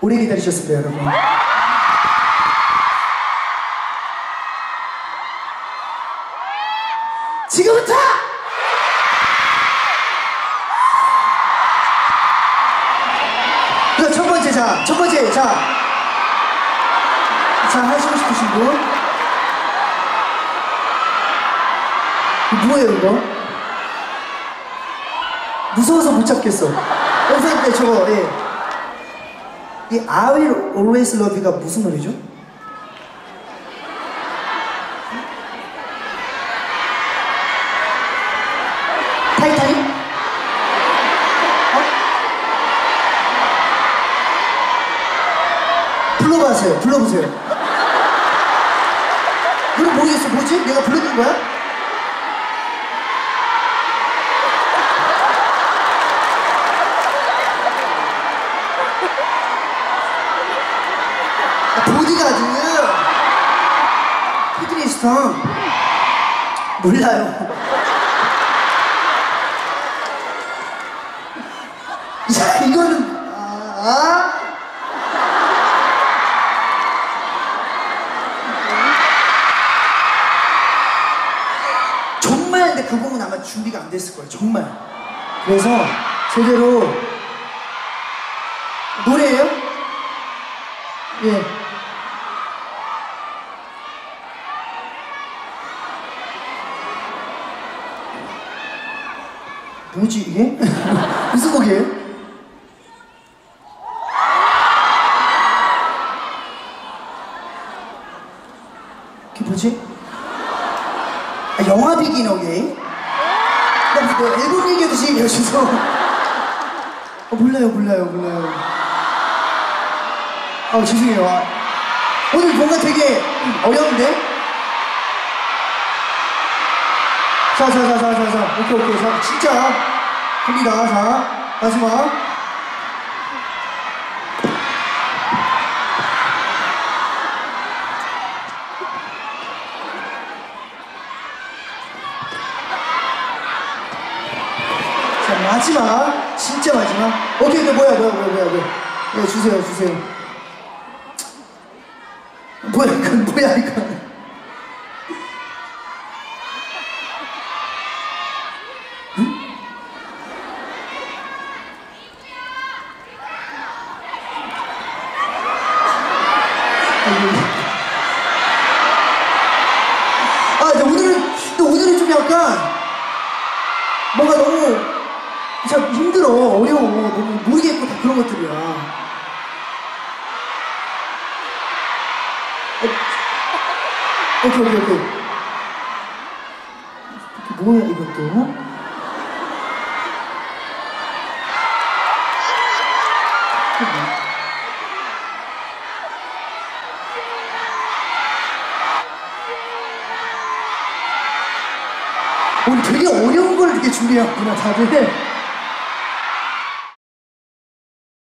오래 기다리셨습니다, 여러분. 지금부터! 자, 첫 번째, 자, 첫 번째, 자. 자, 하시고 싶으신 분? 뭐예요, 이거? 무서워서 못 잡겠어. 선생님, 네, 저거, 예. 이 I will always love you가 무슨 노래죠? 타이타닉? 어? 불러봐세요. 불러보세요. 이거 모르겠어. 뭐지? 내가 불러준 거야? 보디가드. 히드리스턴. 몰라요. 야, 이거는, 아, 아? 정말 근데 그 곡은 아마 준비가 안 됐을 거예요. 정말. 그래서 제대로 노래예요? 예. 뭐지 이게? 무슨 곡이에요? 그게 뭐지? 아, 영화 Begin Again? 나뭐 앨범 얘기하듯이 얘기하셔서 어, 몰라요 몰라요 몰라요 아 죄송해요 아, 오늘 뭔가 되게 어려운데? 자 자 자 자 자 자. 오케이 오케이. 자 진짜. 갑니다. 자 마지막. 자 마지막. 진짜 마지막. 오케이 그 뭐야? 뭐야 뭐야 뭐야 뭐야? 네 주세요 주세요. 뭐야 이건 뭐야 이건 아, 근데 오늘은, 근데 오늘은 좀 약간, 뭔가 너무, 참 힘들어, 어려워, 너무 모르겠고 다 그런 것들이야. 어, 오케이, 오케이, 오케이. 뭐야, 이것도? 오늘 되게 어려운 걸 이렇게 준비해왔구나, 다들.